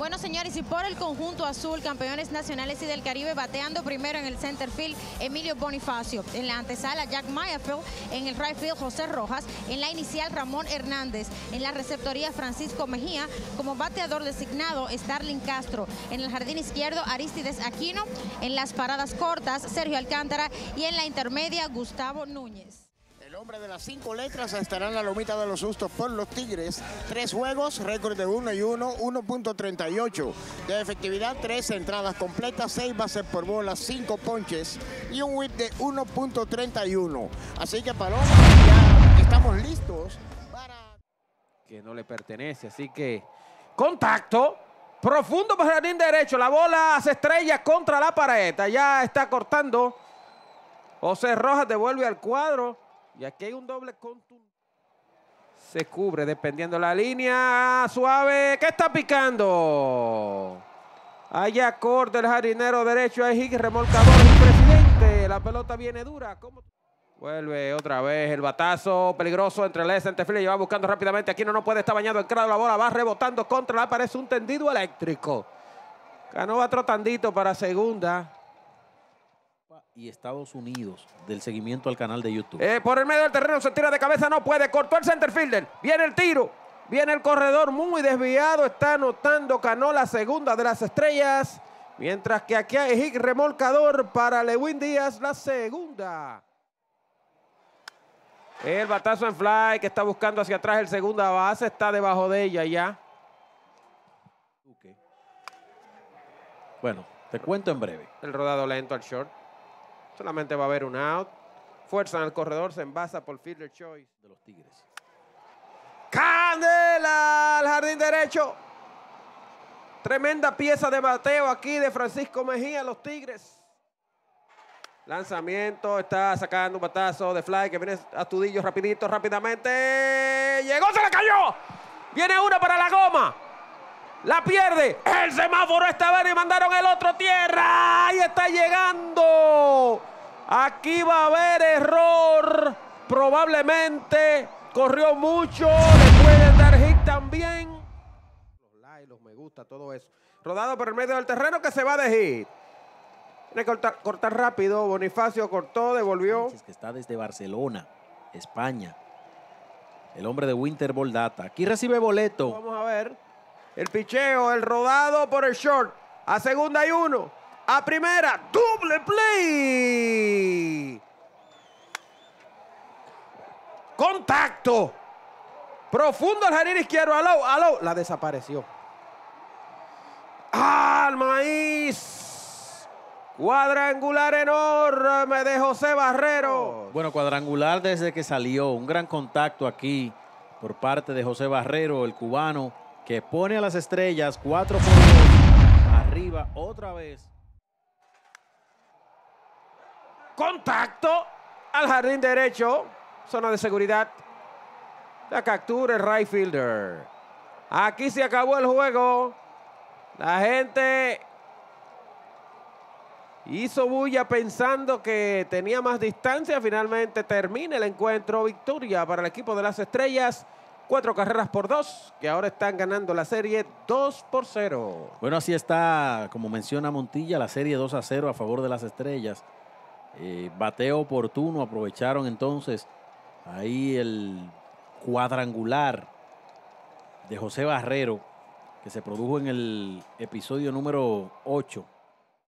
Bueno, señores, y por el conjunto azul, campeones nacionales y del Caribe, bateando primero en el center field Emilio Bonifacio. En la antesala, Jack Mayerfield. En el right field, José Rojas. En la inicial, Ramón Hernández. En la receptoría, Francisco Mejía. Como bateador designado, Starling Castro. En el jardín izquierdo, Aristides Aquino. En las paradas cortas, Sergio Alcántara. Y en la intermedia, Gustavo Núñez. El hombre de las cinco letras estará en la lomita de los sustos por los Tigres. Tres juegos, récord de 1 y 1, 1.38. De efectividad, tres entradas completas, seis bases por bola, cinco ponches y un whip de 1.31. Así que Paloma, ya estamos listos para... Que no le pertenece, así que contacto. Profundo para el jardín derecho. La bola se estrella contra la pared. Ya está cortando. José Rojas devuelve al cuadro. Y aquí hay un doble contundente. Se cubre dependiendo la línea. Suave. ¿Qué está picando? Allá corta el jardinero derecho. Ahí remolcador y presidente. La pelota viene dura. Vuelve otra vez el batazo peligroso entre el centerfield. va buscando rápidamente. Aquí no, no puede estar bañado el crado. La bola va rebotando contra la pared. un tendido eléctrico. Canova trotandito para segunda y Estados Unidos del seguimiento al canal de YouTube. Eh, por el medio del terreno se tira de cabeza, no puede, cortó el center fielder, viene el tiro, viene el corredor muy desviado, está anotando Cano la segunda de las estrellas, mientras que aquí hay remolcador para Lewin Díaz, la segunda. El batazo en fly que está buscando hacia atrás el segunda base, está debajo de ella ya. Bueno, te cuento en breve. El rodado lento al short. Solamente va a haber un out. Fuerza en el corredor, se envasa por fielder choice de los Tigres. Candela al jardín derecho. Tremenda pieza de bateo aquí de Francisco Mejía, los Tigres. Lanzamiento, está sacando un batazo de fly que viene a Tudillo rapidito, rápidamente. Llegó, se le cayó. Viene una para la goma. La pierde. El semáforo está bien y mandaron el otro tierra. Ahí está llegando. Aquí va a haber error. Probablemente corrió mucho. Le pueden dar hit también. Los likes, los me gusta, todo eso. Rodado por el medio del terreno que se va de hit. Tiene que cortar, rápido. Bonifacio cortó, devolvió. Que está desde Barcelona, España. El hombre de Winter Data. Aquí recibe boleto. Vamos a ver. El picheo, el rodado por el short. A segunda y uno a primera, doble play. Contacto. Profundo al jardín izquierdo. Aló, aló. La desapareció. Al maíz. Cuadrangular enorme de José Barrero. Bueno, cuadrangular desde que salió. Un gran contacto aquí por parte de José Barrero, el cubano, que pone a las estrellas 4 por 2. Arriba otra vez. Contacto al jardín derecho. Zona de seguridad. La captura el right fielder. Aquí se acabó el juego. La gente hizo bulla pensando que tenía más distancia. Finalmente termina el encuentro. Victoria para el equipo de las estrellas. Cuatro carreras por dos, que ahora están ganando la serie 2 por 0. Bueno, así está, como menciona Montilla, la serie 2 a 0 a favor de las estrellas. Eh, bateo oportuno, aprovecharon entonces ahí el cuadrangular de José Barrero que se produjo en el episodio número 8